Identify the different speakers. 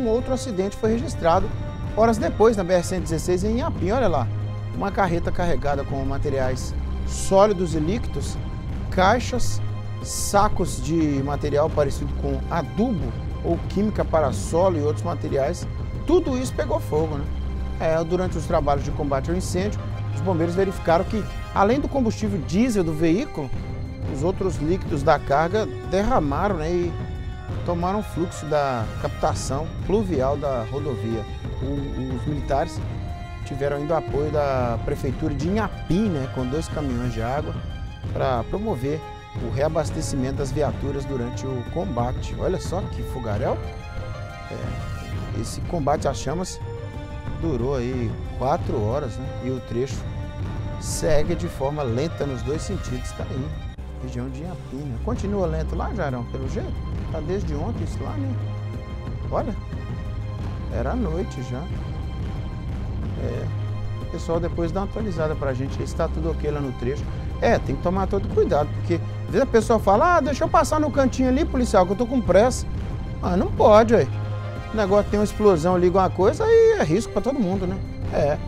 Speaker 1: um outro acidente foi registrado horas depois na BR-116 em Inhapim. Olha lá, uma carreta carregada com materiais sólidos e líquidos, caixas, sacos de material parecido com adubo ou química para solo e outros materiais, tudo isso pegou fogo. Né? É, durante os trabalhos de combate ao incêndio, os bombeiros verificaram que, além do combustível diesel do veículo, os outros líquidos da carga derramaram né, e tomaram fluxo da captação pluvial da rodovia. Os militares tiveram ainda apoio da prefeitura de Inhapim, né, com dois caminhões de água, para promover o reabastecimento das viaturas durante o combate. Olha só que fogaréu! É, esse combate às chamas durou aí quatro horas né, e o trecho segue de forma lenta nos dois sentidos. Está aí, região de Inhapim. Né? Continua lento lá, Jarão, pelo jeito? Está desde ontem isso lá, né? Olha, era noite já. É, o pessoal depois dá uma atualizada pra gente, está tudo ok lá no trecho. É, tem que tomar todo cuidado, porque às vezes a pessoa fala, ah, deixa eu passar no cantinho ali, policial, que eu tô com pressa. Ah, não pode, ué. O negócio tem uma explosão ali, alguma coisa, aí é risco para todo mundo, né? É.